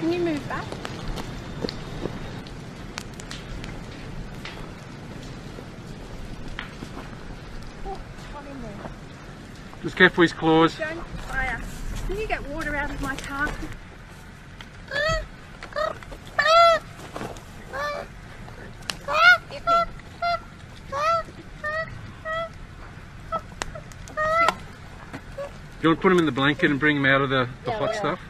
Can you move back? Oh, what in there? Just careful his claws. Don't fire. Can you get water out of my car? Do you want to put him in the blanket and bring him out of the, the Yeah, hot stuff?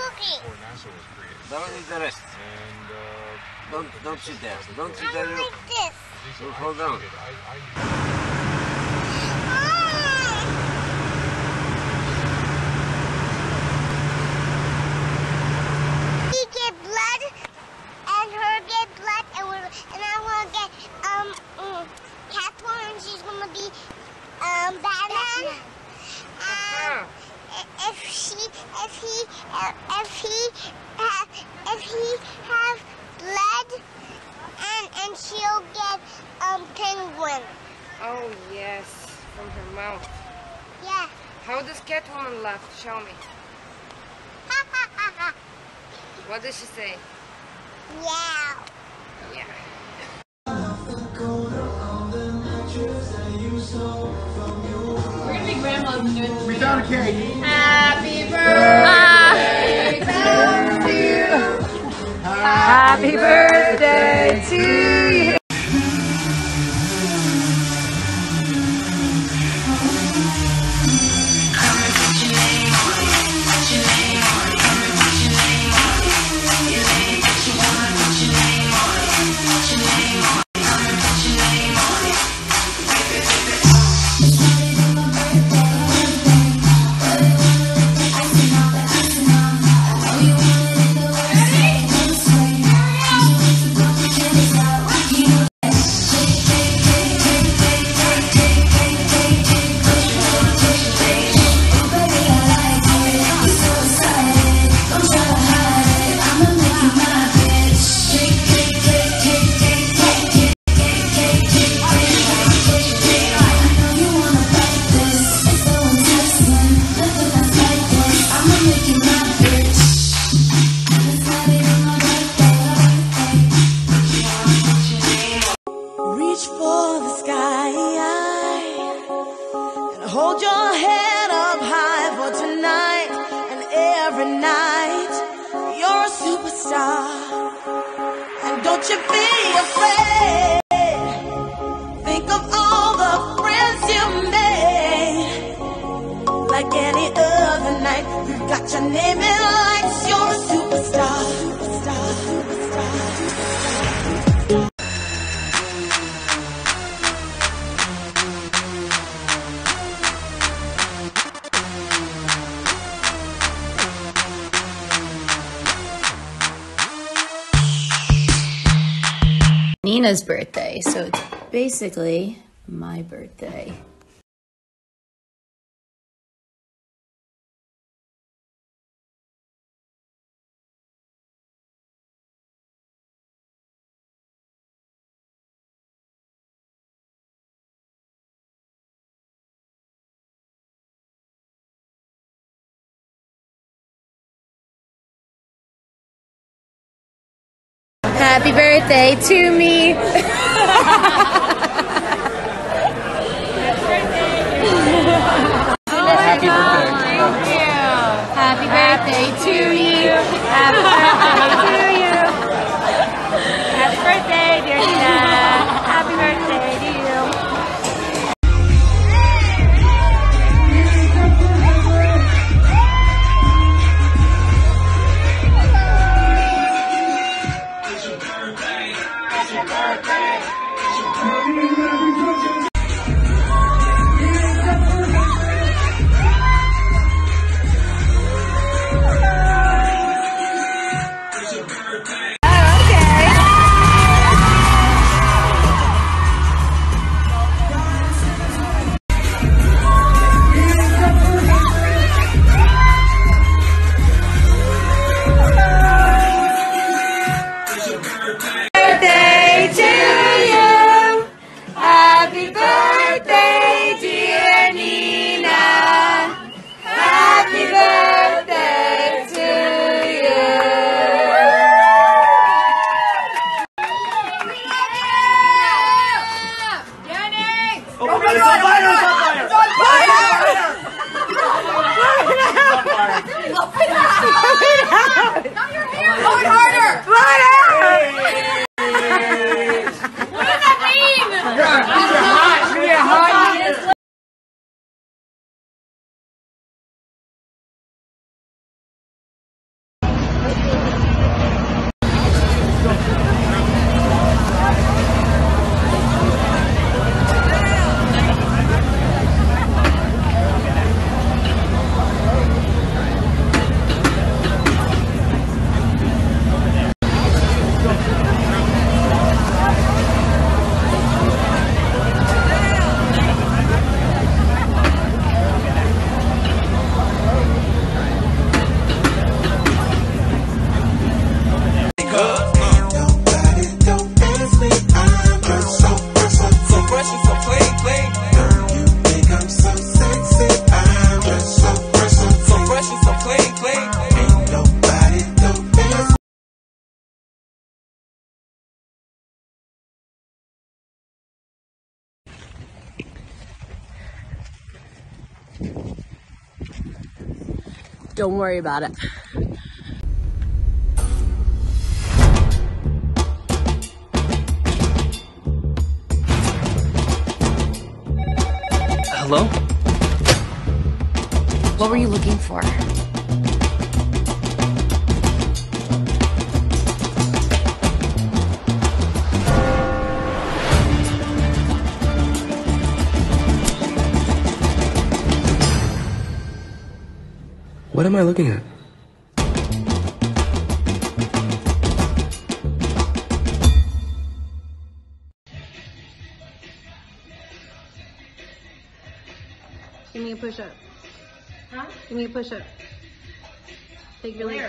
Cooking? Don't eat the rest. And Don't don't sit there. Don't sit there. I'm like this. you hold on. He get blood, and her get blood, and, we're, gonna get um, um she's gonna be um Batman. If she, if he, uh, if he, ha, if he have blood, and and she'll get um Penguin. Oh, yes, from her mouth. Yeah. How does Catwoman laugh? Show me. Ha ha ha ha. What does she say? Yeah. Yeah. Happy birthday. to you. Hold your head up high for tonight and every night. You're a superstar, and don't you be afraid. Think of all the friends you made. Like any other night, you've got your name in lights. You're a superstar. Nina's birthday, so it's basically my birthday. Happy birthday to me. Don't worry about it. Hello? What were you looking for? What am I looking at? Give me a push up. Huh? Give me a push up. Take your legs.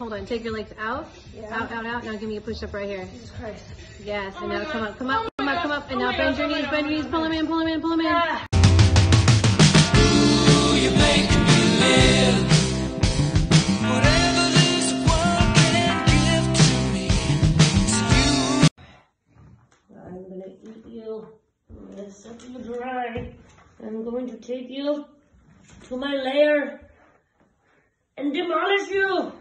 Hold on. Take your legs out. Out, out, out. Now give me a push up right here. Yes. And now come up, come up, come up, come up. And now bend your knees, bend your knees. Pull them in, pull them in, pull them in. I'm eat you. I'm gonna suck you dry. I'm going to take you to my lair and demolish you.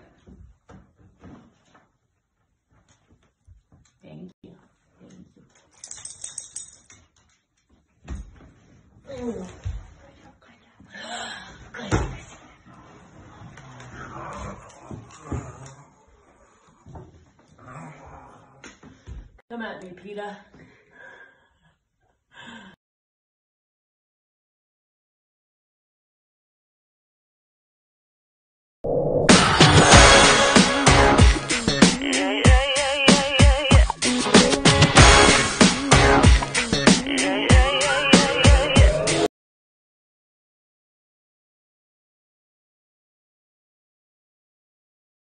Thank you. Thank you. Come at me, Peter.